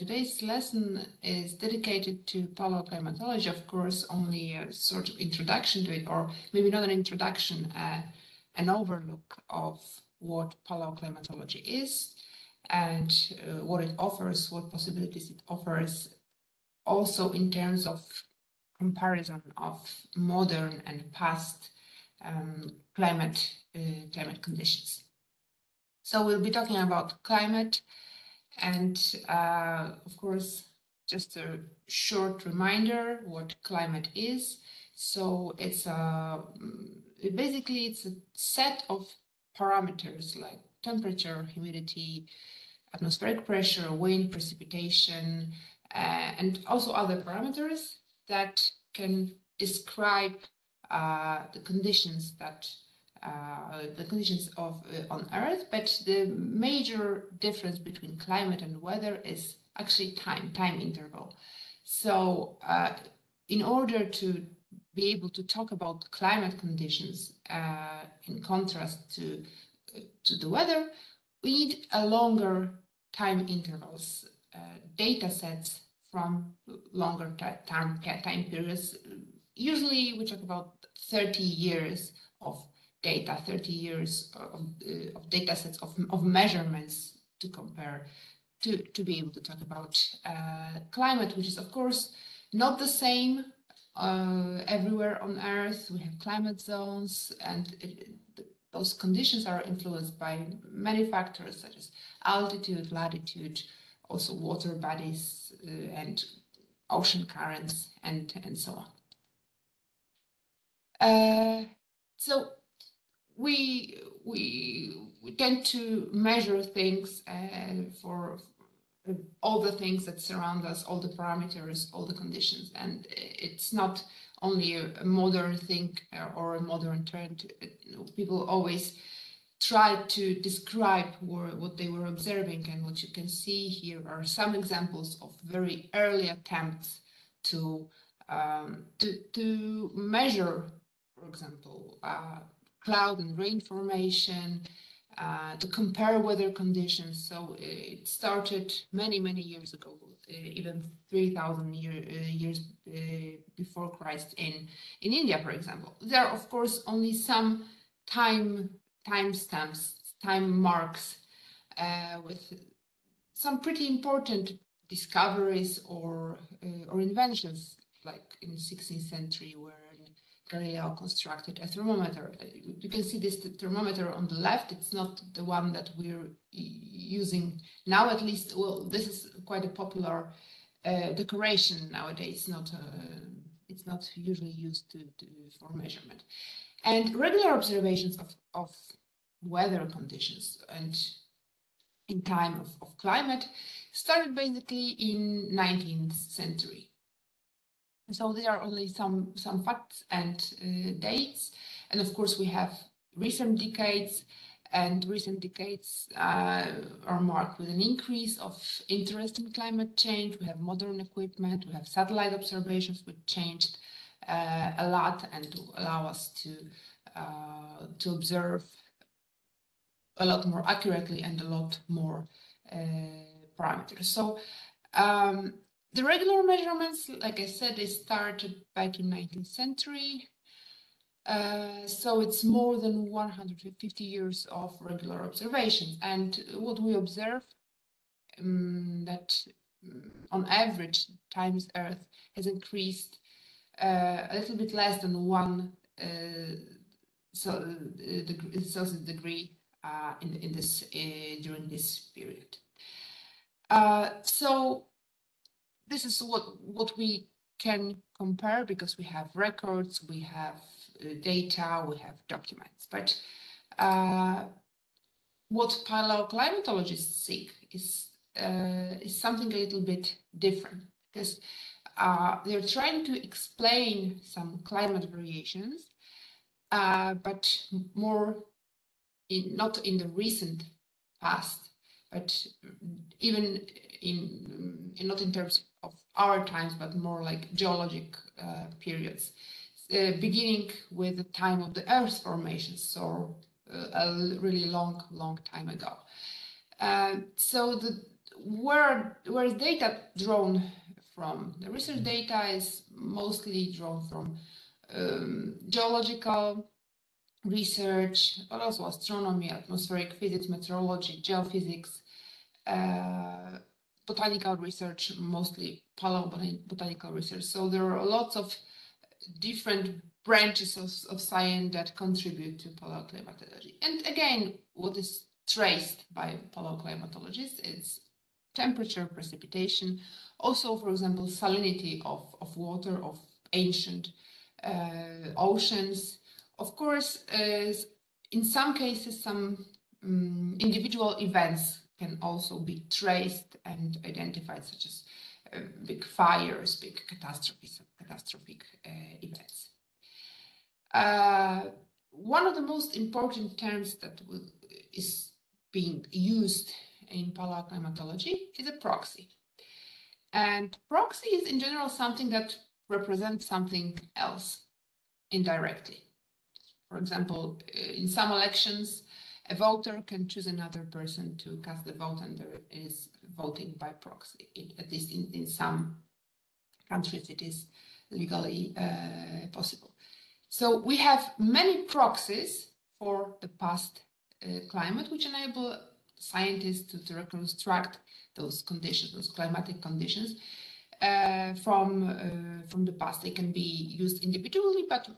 today's lesson is dedicated to paleoclimatology, of course, only a sort of introduction to it, or maybe not an introduction, uh, an overlook of what paleoclimatology is and uh, what it offers, what possibilities it offers, also in terms of comparison of modern and past um, climate, uh, climate conditions. So we'll be talking about climate and uh, of course, just a short reminder what climate is. So it's a, basically it's a set of parameters like temperature, humidity, atmospheric pressure, wind, precipitation, uh, and also other parameters that can describe uh, the conditions that uh, the conditions of uh, on Earth, but the major difference between climate and weather is actually time, time interval. So uh, in order to be able to talk about climate conditions uh, in contrast to, to the weather, we need a longer time intervals, uh, data sets from longer time, time periods. Usually we talk about 30 years of data, 30 years of, uh, of data sets of, of measurements to compare to, to be able to talk about uh, climate, which is of course not the same uh, everywhere on Earth. We have climate zones and it, those conditions are influenced by many factors such as altitude, latitude, also water bodies uh, and ocean currents and, and so on. Uh, so we we we tend to measure things uh, for all the things that surround us, all the parameters, all the conditions, and it's not only a, a modern thing or a modern trend. People always try to describe what they were observing, and what you can see here are some examples of very early attempts to um, to, to measure, for example, uh, cloud and rain formation, uh, to compare weather conditions. So uh, it started many, many years ago, uh, even 3,000 year, uh, years uh, before Christ in, in India, for example. There are, of course, only some time timestamps, time marks with some pretty important discoveries or or inventions, like in 16th century, where Galileo constructed a thermometer. You can see this thermometer on the left. It's not the one that we're using now, at least. Well, this is quite a popular uh, decoration nowadays. Not uh, it's not usually used to, to, for measurement. And regular observations of, of weather conditions and in time of, of climate started basically in 19th century. So there are only some, some facts and uh, dates. And of course, we have recent decades and recent decades uh, are marked with an increase of interest in climate change. We have modern equipment, we have satellite observations which changed uh, a lot and allow us to, uh, to observe a lot more accurately and a lot more uh, parameters. So um, the regular measurements, like I said, they started back in 19th century. Uh, so it's more than 150 years of regular observations. And what we observe um, that um, on average times Earth has increased uh, a little bit less than one uh, so, uh, degree, Celsius degree uh, in, in this uh, during this period. so this is what what we can compare because we have records, we have uh, data, we have documents. But uh, what paleoclimatologists seek is uh, is something a little bit different because uh, they're trying to explain some climate variations, uh, but more in not in the recent past, but even in, in not in terms of our times, but more like geologic uh, periods, uh, beginning with the time of the Earth's formation, so uh, a really long, long time ago. Uh, so the, where where is data drawn from? The research data is mostly drawn from um, geological research, but also astronomy, atmospheric physics, meteorology, geophysics, uh, botanical research, mostly paleobotanical research. So there are lots of different branches of, of science that contribute to paleoclimatology. And again, what is traced by paleoclimatologists is temperature, precipitation, also, for example, salinity of, of water, of ancient uh, oceans. Of course, uh, in some cases, some um, individual events can also be traced and identified, such as uh, big fires, big catastrophes, catastrophic uh, events. Uh, one of the most important terms that will, is being used in paleoclimatology is a proxy. And proxy is in general something that represents something else indirectly. For example, in some elections, a voter can choose another person to cast the vote and there is voting by proxy. It, at least in, in some countries, it is legally uh, possible. So we have many proxies for the past uh, climate, which enable scientists to, to, reconstruct those conditions, those climatic conditions uh, from uh, from the past. They can be used individually, but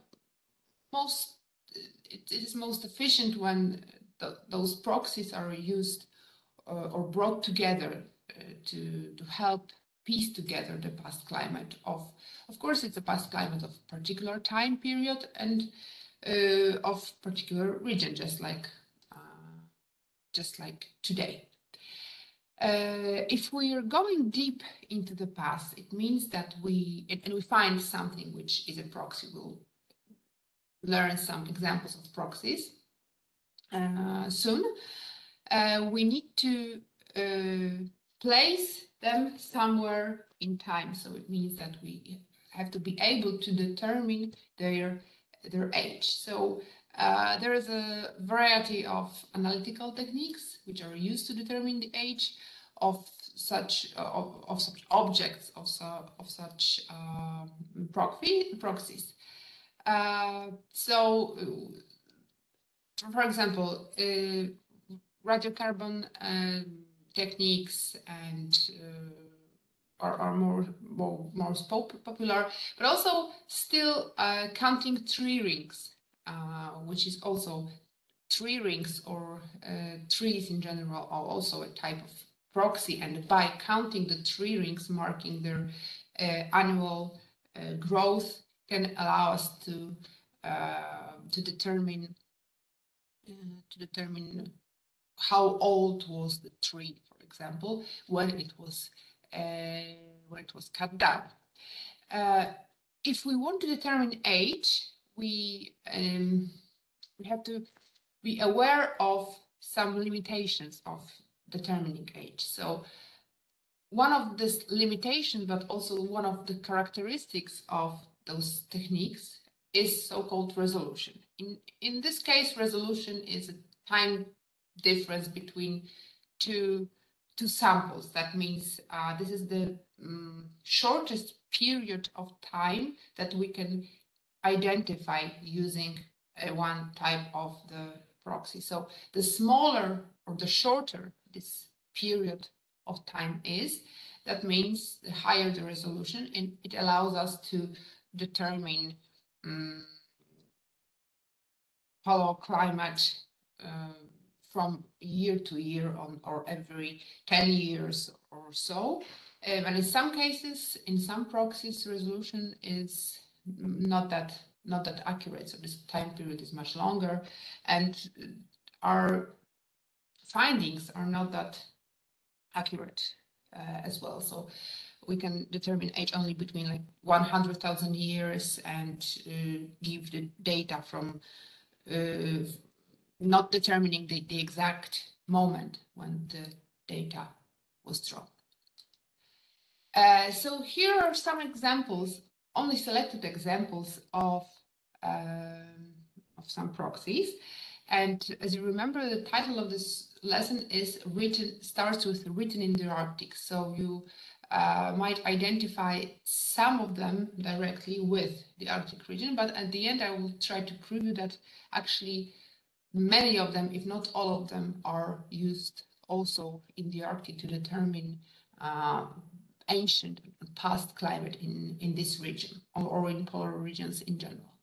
most it, it is most efficient when th those proxies are used uh, or brought together uh, to to help piece together the past climate of, of course, it's a past climate of particular time period and uh, of particular region, just like, uh, just like today. Uh, if we are going deep into the past, it means that we, and we find something which is a proxy, we'll learn some examples of proxies soon. Uh, we need to uh, place them somewhere in time. So it means that we have to be able to determine their their age. So uh, there is a variety of analytical techniques which are used to determine the age of such uh, of, such objects of, of such um, proxies. Uh, so, for example, uh, radiocarbon um, techniques and uh, are, are more, more, more popular, but also still uh, counting tree rings, uh, which is also tree rings or uh, trees in general are also a type of proxy. And by counting the tree rings marking their uh, annual uh, growth can allow us to to determine to determine how old was the tree, for example, when it was uh, when it was cut down. Uh, if we want to determine age, we um, we have to be aware of some limitations of determining age. So one of these limitations, but also one of the characteristics of those techniques is so-called resolution. In, in this case, resolution is a time difference between two two samples. That means uh, this is the um, shortest period of time that we can identify using one type of the proxy. So the smaller or the shorter this period of time is, that means the higher the resolution and it allows us to determine um, paleoclimate uh, from year to year on or every 10 years or so. Uh, but in some cases, in some proxies, resolution is not that not that accurate. So this time period is much longer, and our findings are not that accurate uh, as well. So we can determine age only between like 100,000 years and uh, give the data from uh, not determining the, the exact moment when the data was dropped. Uh, so here are some examples, only selected examples of, um, of some proxies. And as you remember, the title of this lesson is written, starts with written in the Arctic. So you uh, might identify some of them directly with the Arctic region, but at the end I will try to prove you that actually many of them, if not all of them, are used also in the Arctic to determine uh, ancient past climate in, in this region or, or in polar regions in general.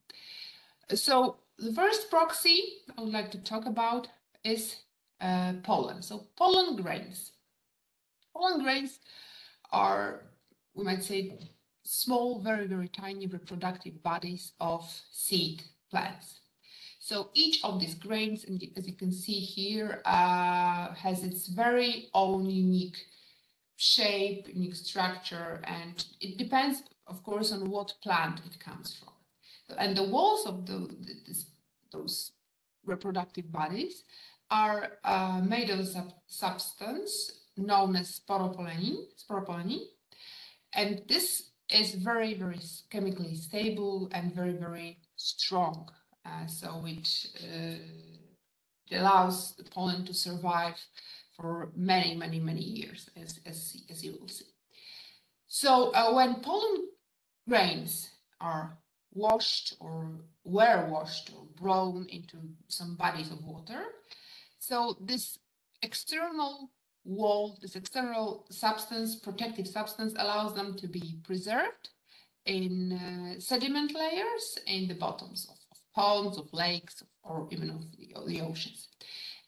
So the first proxy I would like to talk about is uh, pollen. So pollen grains. Pollen grains are, we might say, small, very, very tiny reproductive bodies of seed plants. So each of these grains, and as you can see here, uh, has its very own unique shape, unique structure, and it depends, of course, on what plant it comes from. And the walls of the, this, those reproductive bodies are uh, made of a substance known as sporopollenin, sporopollenin. And this is very, very chemically stable and very, very strong. Uh, so it, uh, allows the pollen to survive for many, many, many years, as, as, as you will see. So uh, when pollen grains are washed or were washed or blown into some bodies of water, so this external wall, this external substance, protective substance, allows them to be preserved in uh, sediment layers in the bottoms of, of, ponds, of lakes, or even of the, of the oceans.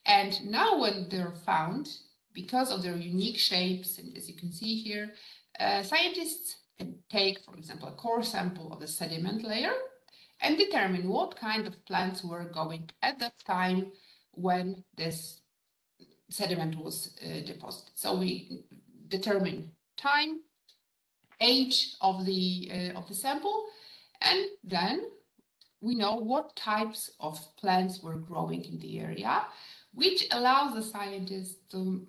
And now when they're found, because of their unique shapes, and as you can see here, uh, scientists can take, for example, a core sample of the sediment layer and determine what kind of plants were going at that time when this sediment was uh, deposited. So we determine time, age of the uh, of the sample, and then we know what types of plants were growing in the area, which allows the scientists to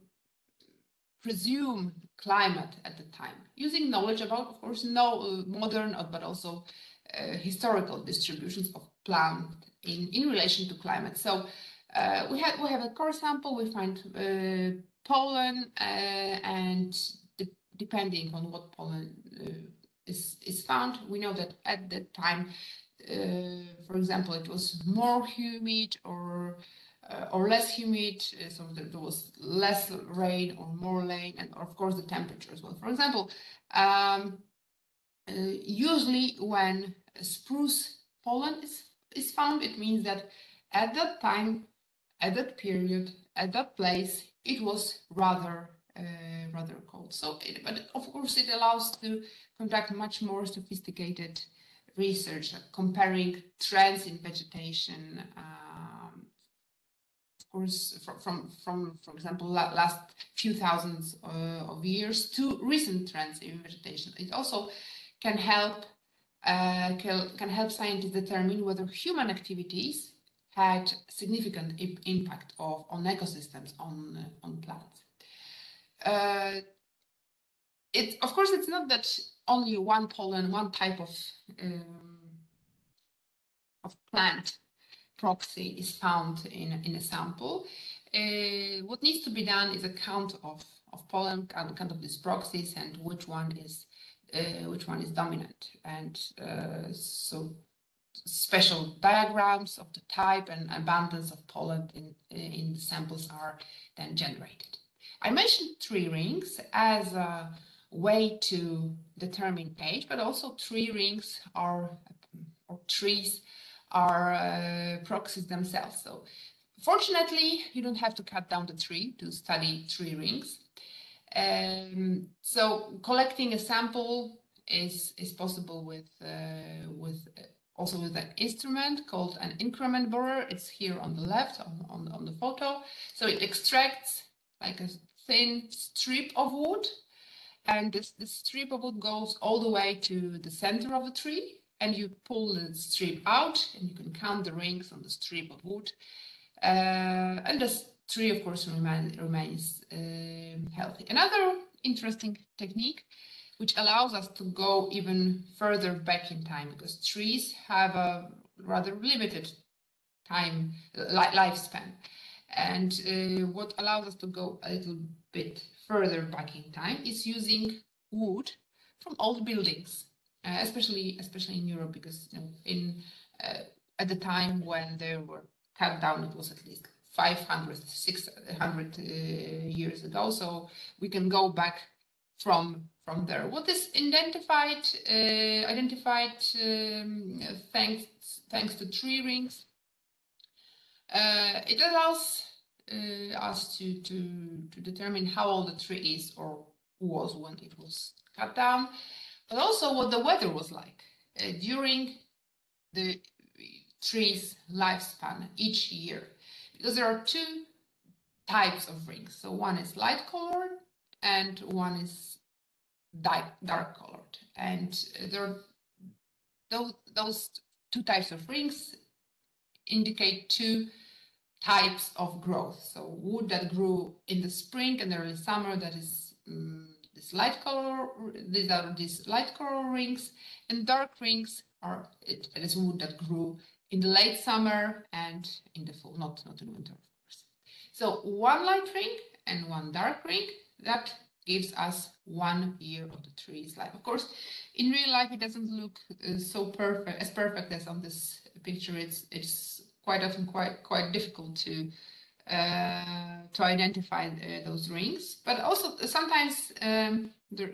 presume climate at the time, using knowledge about, of course, no uh, modern but also uh, historical distributions of plant in, in relation to climate. So uh, we have we have a core sample. We find uh, pollen, uh, and de depending on what pollen uh, is is found, we know that at that time, uh, for example, it was more humid or or less humid, so there was less rain or more rain, and of course the temperature as well. For example, um, usually when spruce pollen is is found, it means that at that time at that period, at that place, it was rather uh, rather cold. So, it, but of course, it allows to conduct much more sophisticated research, comparing trends in vegetation. Um, of course, from, from, from for example, last few thousands uh, of years to recent trends in vegetation. It also can help uh, can, can help scientists determine whether human activities had significant impact of, on ecosystems, on, uh, on plants. Uh, it, of course, it's not that only one pollen, one type of, um, of plant proxy is found in, in a sample. Uh, what needs to be done is a count of, of pollen, count, of these proxies and which one is uh, which one is dominant. And uh, so special diagrams of the type and abundance of pollen in, in the samples are then generated. I mentioned tree rings as a way to determine age, but also tree rings are, or trees are uh, proxies themselves. So fortunately, you don't have to cut down the tree to study tree rings. Um, so collecting a sample is is possible with uh, with also with an instrument called an increment borer. It's here on the left on, on, on the photo. So it extracts like a thin strip of wood and this, this strip of wood goes all the way to the center of the tree and you pull the strip out and you can count the rings on the strip of wood. Uh, and the tree, of course, remain, remains uh, healthy. Another interesting technique which allows us to go even further back in time because trees have a rather limited time li- lifespan. And uh, what allows us to go a little bit further back in time is using wood from old buildings, uh, especially especially in Europe, because you know, in uh, at the time when they were cut down, it was at least 500, 600 uh, years ago. So we can go back from from there. What is identified uh, identified um, thanks thanks to tree rings? Uh, it allows uh, us to, to to determine how old the tree is or was when it was cut down, but also what the weather was like uh, during the tree's lifespan each year, because there are two types of rings. So one is light colored and one is dark, dark colored. And there, those, those two types of rings indicate two types of growth. So wood that grew in the spring and early summer, that is um, this light color, these are these light color rings, and dark rings are it, it is wood that grew in the late summer and in the fall, not, not in winter, of course. So one light ring and one dark ring, that gives us one year of the tree's life. Of course, in real life, it doesn't look uh, so perfect as perfect as on this picture. It's it's quite often quite quite difficult to uh, to identify uh, those rings. But also sometimes um, there,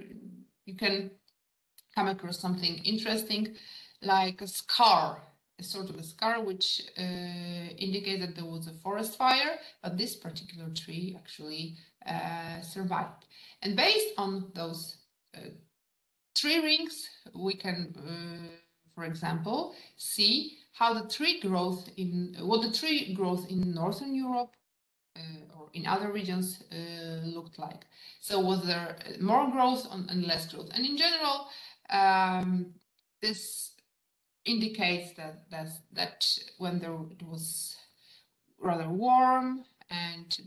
you can come across something interesting, like a scar, sort of a scar which uh, indicates that there was a forest fire, but this particular tree actually uh, survived. And based on those uh, tree rings, we can, uh, for example, see how the tree growth in what the tree growth in Northern Europe uh, or in other regions uh, looked like. So was there more growth on, and less growth? And in general, um, this indicates that that that when there it was rather warm and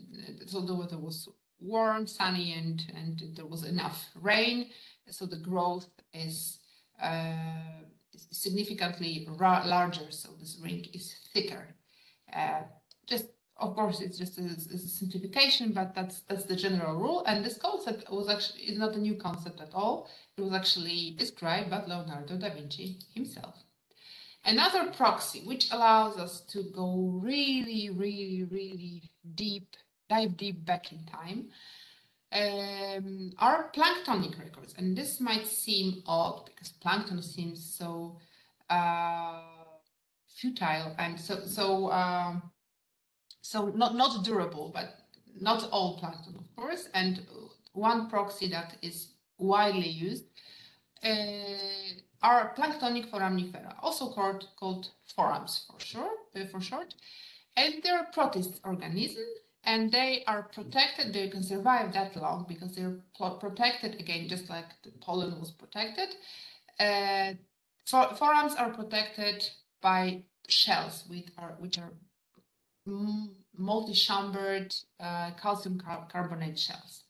so the weather was warm, sunny, and and there was enough rain, so the growth is uh, significantly larger. So this ring is thicker. Uh, just of course, it's just a, a, simplification, but that's that's the general rule. And this concept was actually is not a new concept at all. It was actually described by Leonardo da Vinci himself. Another proxy which allows us to go really, really, really deep dive deep back in time, um, are planktonic records. And this might seem odd because plankton seems so uh, futile and so so um, so not not durable, but not all plankton, of course. And one proxy that is widely used uh, are planktonic foraminifera, also called called forams for sure uh, for short. And they're protist organism, and they are protected. They can survive that long because they're protected again, just like the pollen was protected. Uh, for, forams are protected by shells, which are which are multi-chambered uh, calcium car carbonate shells.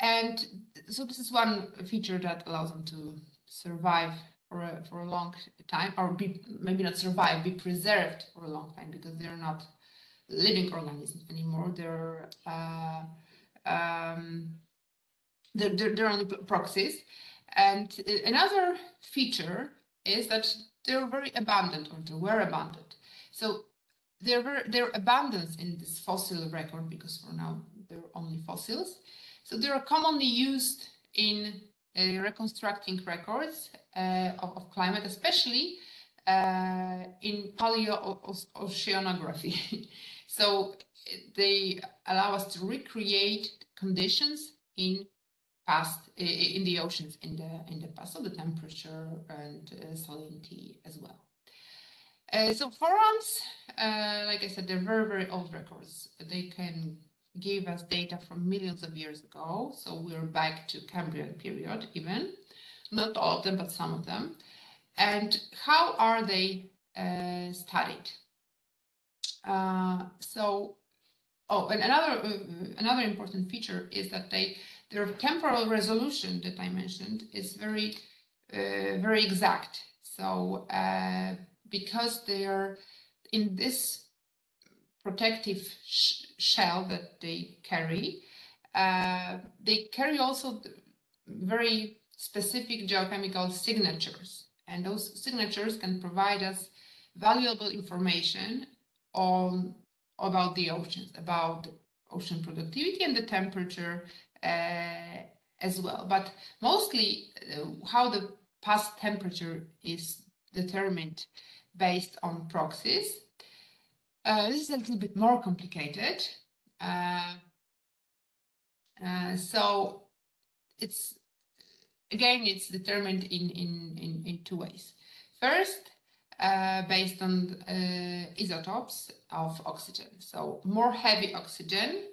And so this is one feature that allows them to survive for a, for a long time, or be maybe not survive, be preserved for a long time because they're not living organisms anymore. They're uh, um, they're, they're, only proxies. And another feature is that they're very abundant, or they were abundant. So their their abundance in this fossil record, because for now they're only fossils. So they are commonly used in uh, reconstructing records uh, of, of, climate, especially uh, in paleoceanography. So they allow us to recreate conditions in past in the oceans in the in the past, so the temperature and uh, salinity as well. Uh, so forams, uh, like I said, they're very very old records. They can give us data from millions of years ago. So we're back to Cambrian period even, not all of them, but some of them. And how are they uh, studied? Uh, so, oh, and another uh, another important feature is that they their temporal resolution that I mentioned is very uh, very exact. So uh, because they are in this protective sh shell that they carry, uh, they carry also very specific geochemical signatures. And those signatures can provide us valuable information on about the oceans, about ocean productivity and the temperature uh, as well. But mostly uh, how the past temperature is determined based on proxies. Uh, this is a little bit more complicated. Uh, uh, so it's again, it's determined in, in, in, in two ways. First, uh, based on uh, isotopes of oxygen. So more heavy oxygen,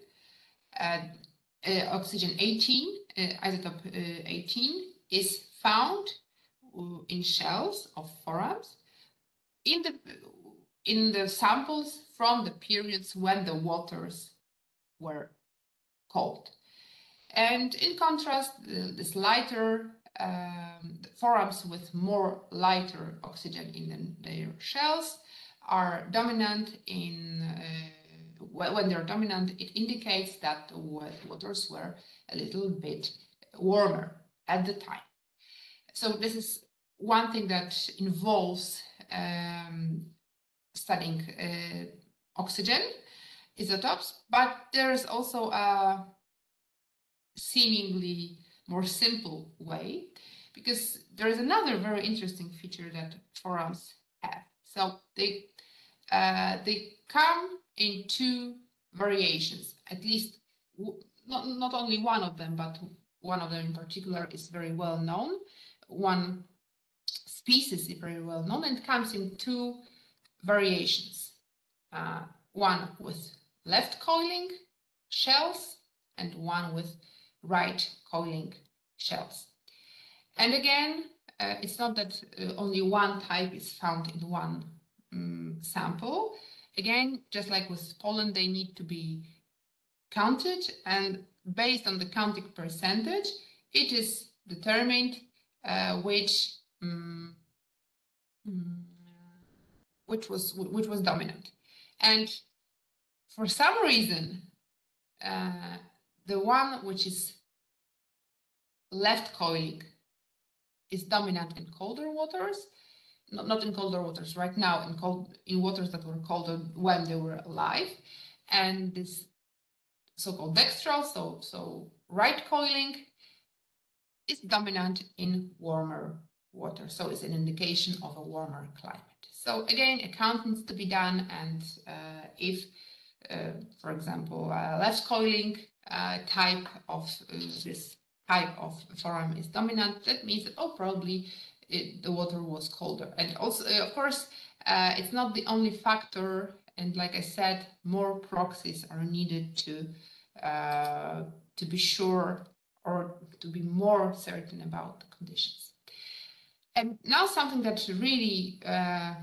oxygen 18, uh, isotope uh, 18 is found in shells of forams in the in the samples from the periods when the waters were cold. And in contrast, this lighter um, with more lighter oxygen in their shells are dominant in uh, when they're dominant, it indicates that the waters were a little bit warmer at the time. So this is one thing that involves um, studying uh, oxygen isotopes, but there's also a seemingly more simple way because there is another very interesting feature that forams have. So they uh, they come in two variations, at least not, not only one of them, but one of them in particular is very well known. One species is very well known and comes in two variations. Uh, one with left coiling shells and one with right coiling shells. And again, uh, it's not that uh, only one type is found in one um, sample. Again, just like with pollen, they need to be counted and based on the counting percentage, it is determined uh, which um, which was which was dominant. And for some reason, uh, the one which is left coiling is dominant in colder waters, not, not in colder waters right now, in cold in waters that were colder when they were alive. And this so-called dextral, so so right coiling, is dominant in warmer water. So it's an indication of a warmer climate. So again, a count needs to be done, and uh, if, uh, for example, uh, left coiling type of uh, this type of foram is dominant, that means that, oh, probably it, the water was colder. And also, uh, of course, uh, it's not the only factor. And like I said, more proxies are needed to to be sure or to be more certain about the conditions. And now something that really uh,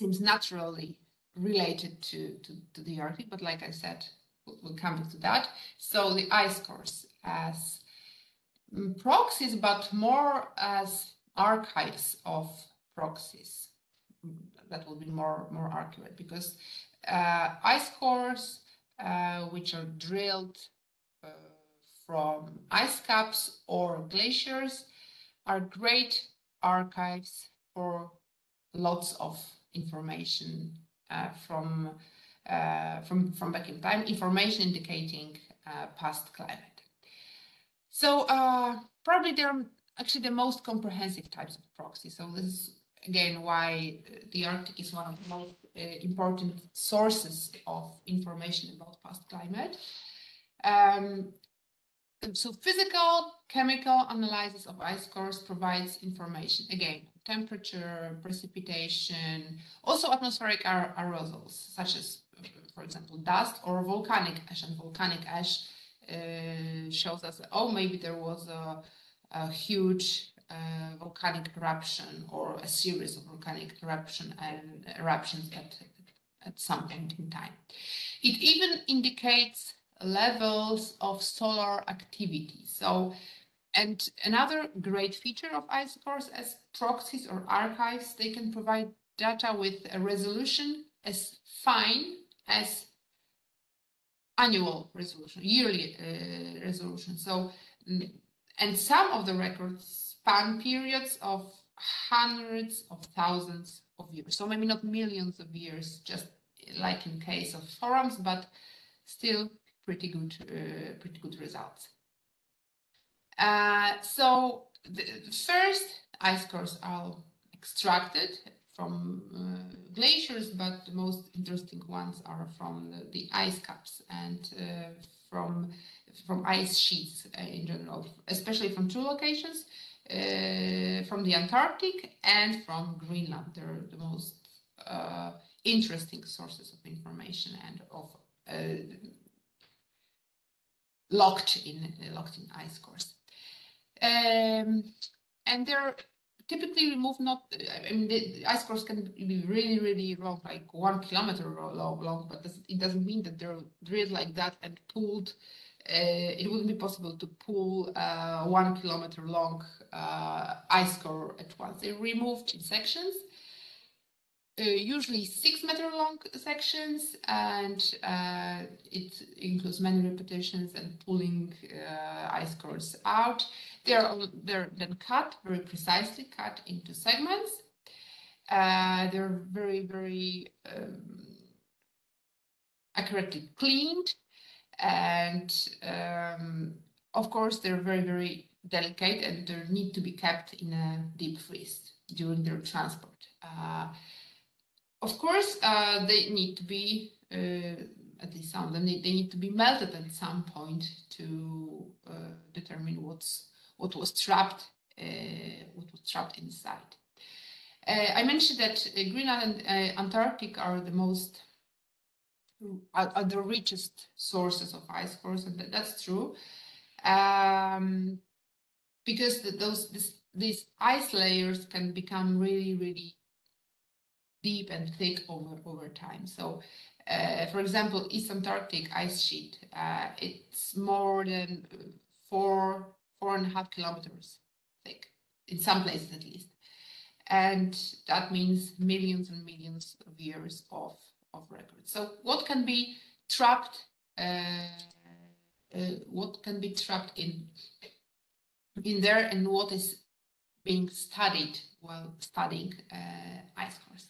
seems naturally related to, to, to the Arctic, but like I said, we'll come back to that. So the ice cores as mm, proxies, but more as archives of proxies. That will be more, more accurate because uh, ice cores, uh, which are drilled uh, from ice caps or glaciers, are great archives for lots of information uh, from uh, from, from back in time, information indicating uh, past climate. So probably they're actually the most comprehensive types of proxy. So this is again why the Arctic is one of the most uh, important sources of information about past climate. Um, so physical, chemical analysis of ice cores provides information again temperature, precipitation, also atmospheric aerosols such as for example, dust or volcanic ash. And volcanic ash uh, shows us, oh, maybe there was a, a huge uh, volcanic eruption or a series of volcanic eruption and eruptions at, at some point in time. It even indicates levels of solar activity. So, and another great feature of ice cores as proxies or archives, they can provide data with a resolution as fine as annual resolution, yearly uh, resolution. So, mm, and some of the records span periods of hundreds of thousands of years. So maybe not millions of years, just like in case of forams, but still pretty good, uh, pretty good results. Uh, so the first ice cores are extracted from uh, glaciers, but the most interesting ones are from the, the ice caps and uh, from from ice sheets in general, especially from two locations, uh, from the Antarctic and from Greenland. They're the most uh, interesting sources of information and of locked in locked in ice cores. Um, and they're typically removed not, I mean, the ice cores can be really, really long, like one kilometer long, long but it doesn't mean that they're drilled like that and pulled. Uh, it wouldn't be possible to pull uh, one kilometer long uh, ice core at once. They're removed in sections usually six meter long sections and uh, it includes many repetitions and pulling uh, ice cores out. They're, they're then cut, very precisely cut into segments. Uh, they're very, very um, accurately cleaned and um, of course they're very, very delicate and they need to be kept in a deep freeze during their transport. Uh, of course, uh, they need to be, uh, at least some of them, they, they need to be melted at some point to uh, determine what's what was trapped, uh, what was trapped inside. Uh, I mentioned that uh, Greenland and Antarctic are the most, are, are, the richest sources of ice cores, and that, that's true. Um, because the, those this, these ice layers can become really, really deep and thick over, over time. So, uh, for example, East Antarctic ice sheet, uh, it's more than four, four and a half kilometers thick, in some places at least. And that means millions and millions of years of, of records. So what can be trapped, uh, uh what can be trapped in, in there and what is being studied while studying uh, ice cores.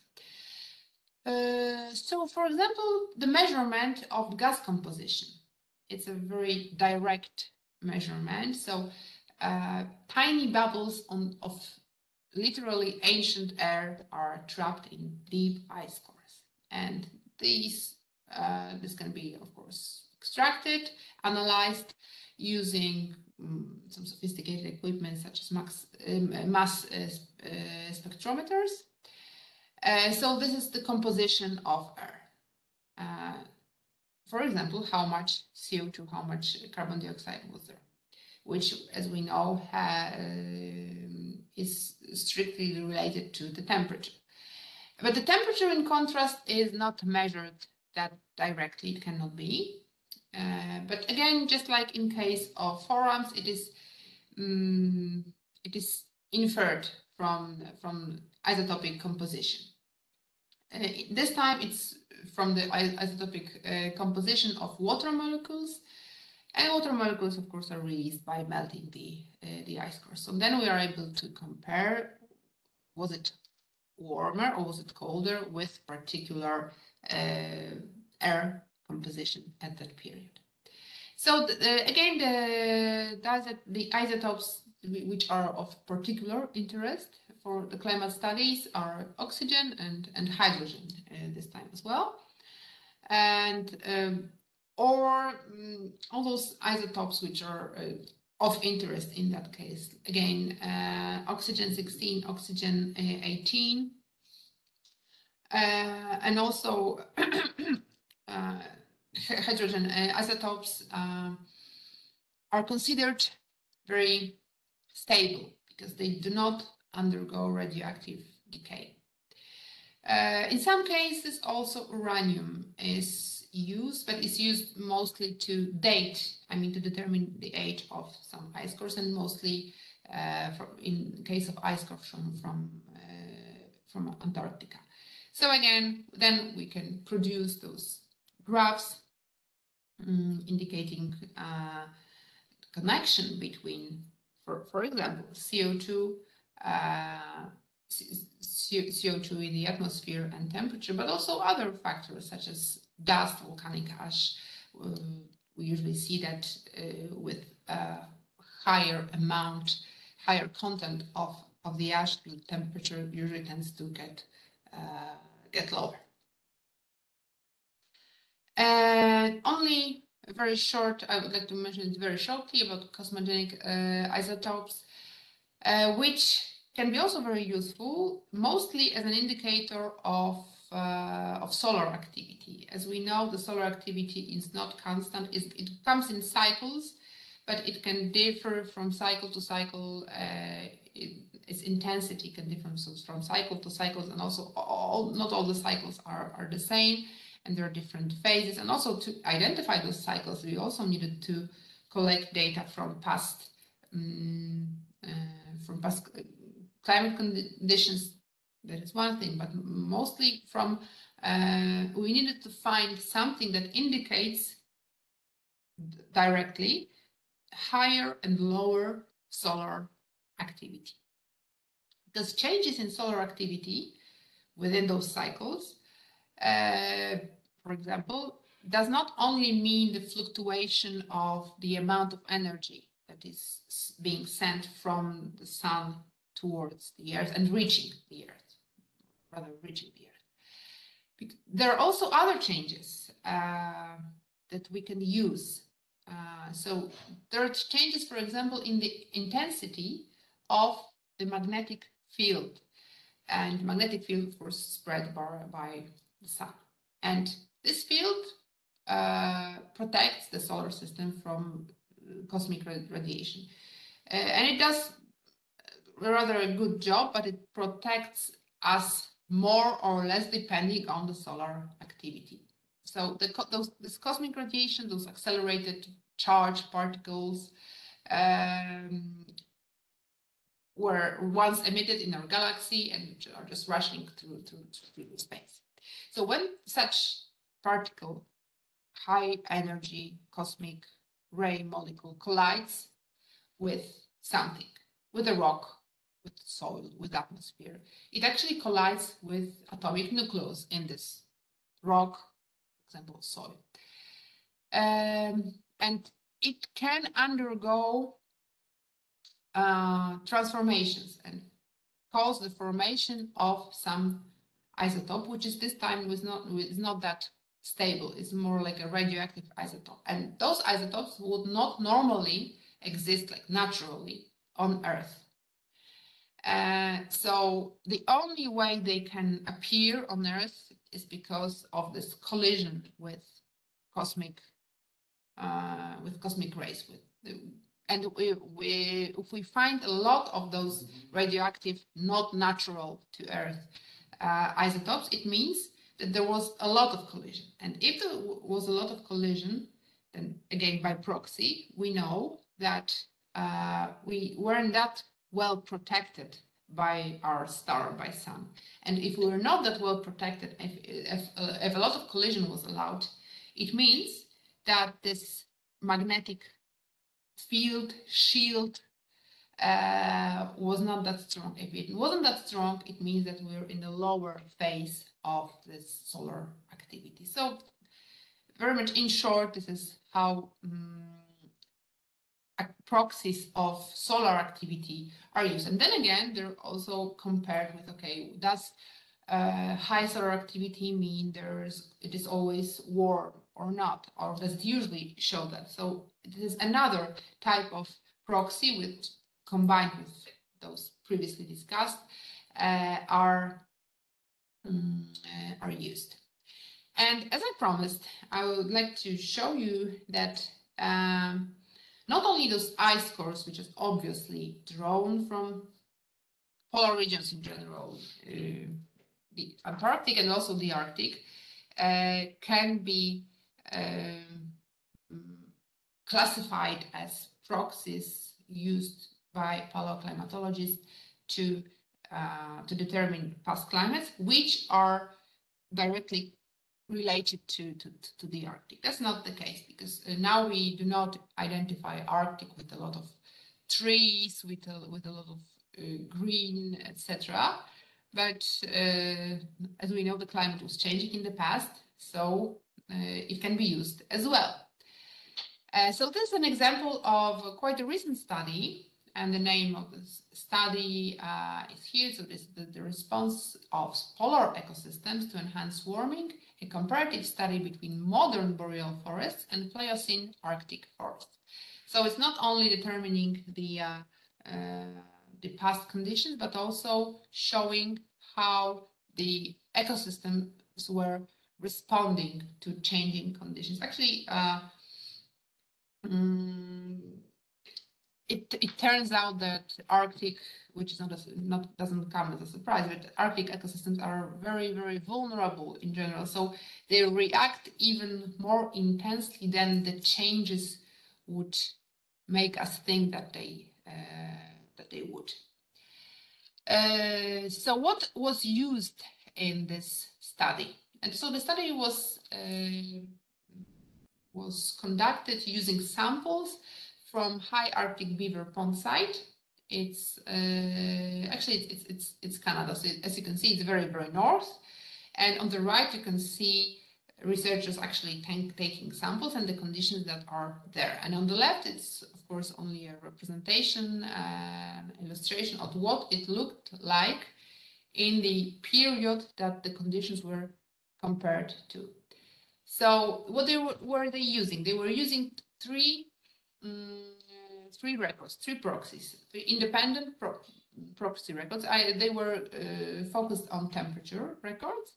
Uh, so, for example, the measurement of gas composition. It's a very direct measurement. So, uh, tiny bubbles on, of literally ancient air are trapped in deep ice cores. And these, uh, this can be, of course, extracted, analyzed using um, some sophisticated equipment such as max, um, mass uh, uh, spectrometers. Uh, so this is the composition of air. Uh, for example, how much CO2, how much carbon dioxide was there, which, as we know, is strictly related to the temperature. But the temperature, in contrast, is not measured that directly. It cannot be. Uh, but again, just like in case of forams, it is um, it is inferred from from isotopic composition. Uh, this time it's from the isotopic uh, composition of water molecules. And water molecules, of course, are released by melting the, uh, the ice core. So then we are able to compare, was it warmer or was it colder with particular uh, air composition at that period. So the, again, the, the, the isotopes which are of particular interest for the climate studies are oxygen and, and hydrogen uh, this time as well. And um, or um, all those isotopes which are uh, of interest in that case. Again, uh, oxygen 16, oxygen uh, 18, uh, and also uh, hydrogen isotopes um, are considered very stable because they do not undergo radioactive decay. Uh, in some cases, also uranium is used, but it's used mostly to date, I mean, to determine the age of some ice cores, and mostly uh, in case of ice cores from from, uh, from Antarctica. So again, then we can produce those graphs um, indicating uh, connection between, for, for example, CO2, uh, CO2 in the atmosphere and temperature, but also other factors such as dust, volcanic ash. Uh, we usually see that uh, with a higher amount, higher content of, of the ash, the temperature usually tends to get, uh, get lower. And only very short, I would like to mention it very shortly about cosmogenic uh, isotopes, uh, which can be also very useful, mostly as an indicator of, uh, of solar activity. As we know, the solar activity is not constant, it, it comes in cycles, but it can differ from cycle to cycle. Uh, it, its intensity can differ from cycle to cycles, and also all, not all the cycles are, are the same and there are different phases. And also to identify those cycles, we also needed to collect data from past um, uh, from past climate conditions. That is one thing, but mostly from uh, we needed to find something that indicates directly higher and lower solar activity. Because changes in solar activity within those cycles uh, for example, does not only mean the fluctuation of the amount of energy that is being sent from the sun towards the earth and reaching the earth, rather reaching the earth. There are also other changes uh, that we can use. Uh, so there are changes, for example, in the intensity of the magnetic field. And magnetic field, of course, spread by, by the sun. And this field uh, protects the solar system from uh, cosmic radiation. Uh, and it does rather a good job, but it protects us more or less depending on the solar activity. So the, those, this cosmic radiation, those accelerated charged particles, um, were once emitted in our galaxy and are just rushing through, through, through space. So when such particle, high energy cosmic ray molecule collides with something, with a rock, with soil, with atmosphere, it actually collides with atomic nucleus in this rock, for example, soil. Um, and it can undergo uh, transformations and cause the formation of some isotope, which is this time was not is not that stable. It's more like a radioactive isotope. And those isotopes would not normally exist like naturally on Earth. Uh, so the only way they can appear on Earth is because of this collision with cosmic uh, with cosmic rays. With the, and we, we, if we find a lot of those radioactive, not natural to Earth uh, isotopes, it means that there was a lot of collision. And if there was a lot of collision, then again, by proxy, we know that uh, we weren't that well protected by our star, by sun. And if we were not that well protected, if, if, uh, if a lot of collision was allowed, it means that this magnetic field, shield, uh, was not that strong. If it wasn't that strong, it means that we're in the lower phase of this solar activity. So very much in short, this is how um, proxies of solar activity are used. And then again, they're also compared with, okay, does uh, high solar activity mean there's it is always warm or not, or does it usually show that? So it is another type of proxy with combined with those previously discussed uh, are um, uh, are used. And as I promised, I would like to show you that um, not only those ice cores, which is obviously drawn from polar regions in general, uh, the Antarctic and also the Arctic, uh, can be um, classified as proxies used by paleoclimatologists to uh, to determine past climates, which are directly related to, to, to the Arctic. That's not the case because uh, now we do not identify Arctic with a lot of trees, with a, with a lot of uh, green, etc. But uh, as we know, the climate was changing in the past, so uh, it can be used as well. Uh, so this is an example of quite a recent study and the name of the study uh, is here. So this is the, the, response of polar ecosystems to enhance warming, a comparative study between modern boreal forests and Pliocene Arctic forests. So it's not only determining the uh, uh, the past conditions, but also showing how the ecosystems were responding to changing conditions. Actually, uh, um, it, it turns out that Arctic, which is not, a, not doesn't come as a surprise, but Arctic ecosystems are very, very vulnerable in general. So they react even more intensely than the changes would make us think that they uh, that they would. Uh, so what was used in this study? And so the study was uh, was conducted using samples from High Arctic Beaver Pond site. It's uh, actually it's, it's it's Canada. So as you can see, it's very very north. And on the right, you can see researchers actually taking samples and the conditions that are there. And on the left, it's of course only a representation, uh, illustration of what it looked like in the period that the conditions were compared to. So what they were, were they using? They were using three um, three records, three proxies, three independent pro proxy records. I, they were uh, focused on temperature records,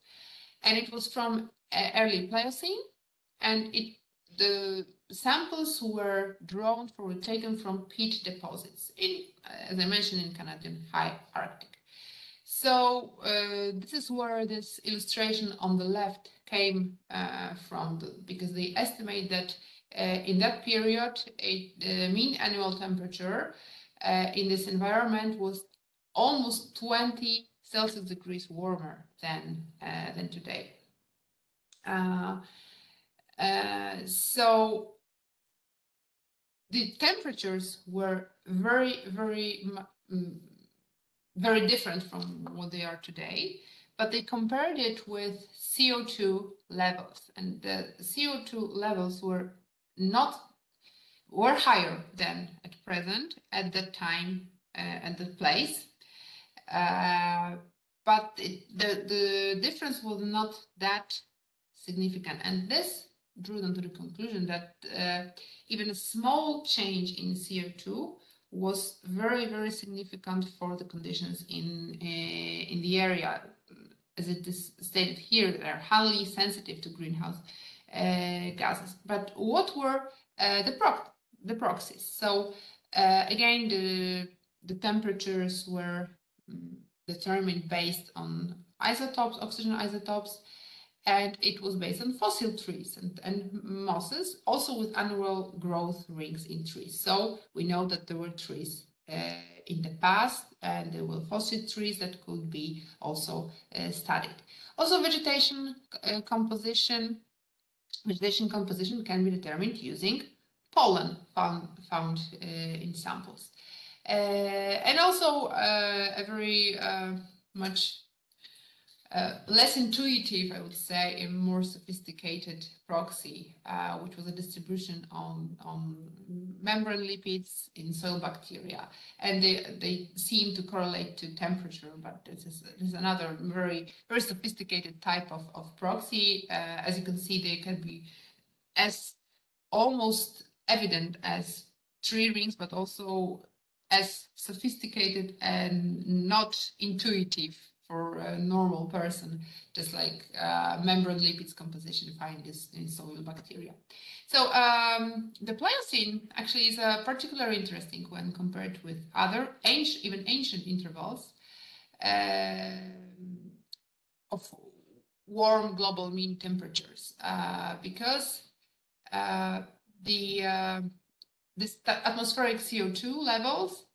and it was from uh, early Pliocene, and it the samples were drawn were taken from peat deposits in, as I mentioned, in Canadian high Arctic. So uh, this is where this illustration on the left came uh, from, the, because they estimate that uh, in that period, the mean annual temperature uh, in this environment was almost 20 Celsius degrees warmer than, uh, than today. Uh, so the temperatures were very, very, mm, very different from what they are today, but they compared it with CO2 levels, and the CO2 levels were not were higher than at present at that time uh, at that place. Uh, but it, the, the difference was not that significant. And this drew them to the conclusion that uh, even a small change in CO2 was very, very significant for the conditions in, uh, in the area. As it is stated here, they are highly sensitive to greenhouse gases. But what were uh, the, the proxies? So uh, again, the, the temperatures were um, determined based on isotopes, oxygen isotopes, and it was based on fossil trees and, and mosses, also with annual growth rings in trees. So we know that there were trees uh, in the past and there were fossil trees that could be also uh, studied. Also vegetation uh, composition, vegetation composition can be determined using pollen found, found uh, in samples. Uh, and also uh, a very much uh, less intuitive, I would say, a more sophisticated proxy, uh, which was a distribution on, on membrane lipids in soil bacteria. And they, they seem to correlate to temperature, but this is, this is another very, very sophisticated type of, of proxy. Uh, as you can see, they can be as almost evident as tree rings, but also as sophisticated and not intuitive for a normal person, just like uh, membrane lipids composition find this in soil bacteria. So um, the Pliocene actually is uh, particularly interesting when compared with other ancient, even ancient intervals uh, of warm global mean temperatures, uh, because uh, the uh, this atmospheric CO2 levels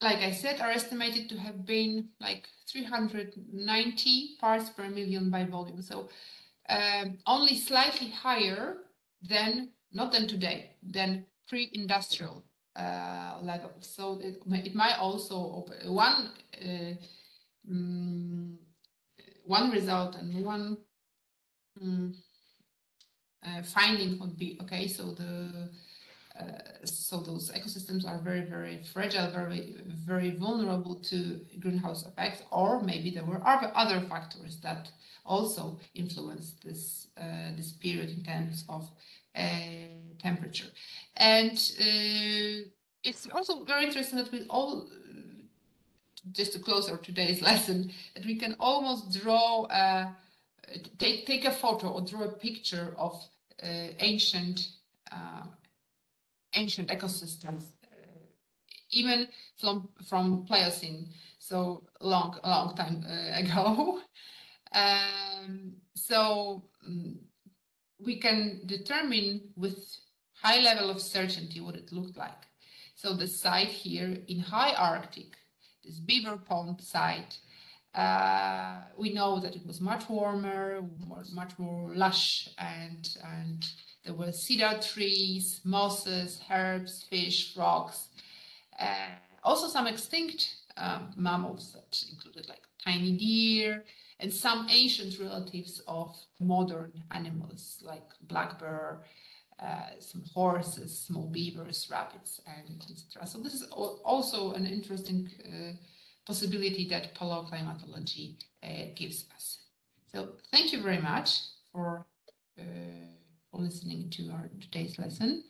like I said, are estimated to have been like 390 parts per million by volume. So um, only slightly higher than, not than today, than pre-industrial uh, level. So it, it might also open one uh, um, one result and one um, uh, finding would be okay. So the so those ecosystems are very very fragile, very very vulnerable to greenhouse effects, or maybe there were other factors that also influenced this uh, this period in terms of uh, temperature. And uh, it's also very interesting that we all just to close our today's lesson, that we can almost draw, uh, take, take a photo or draw a picture of uh, ancient, uh, ancient ecosystems, uh, even from, from Pliocene, so long, long time uh, ago. um, so um, we can determine with high level of certainty what it looked like. So the site here in high Arctic this beaver pond site. Uh, we know that it was much warmer, much more lush, and and there were cedar trees, mosses, herbs, fish, frogs, uh, also some extinct um, mammals that included like tiny deer and some ancient relatives of modern animals like black bear, uh, some horses, small beavers, rabbits, and etc. So this is also an interesting uh, possibility that paleoclimatology uh, gives us. So thank you very much for, uh, for listening to our today's lesson.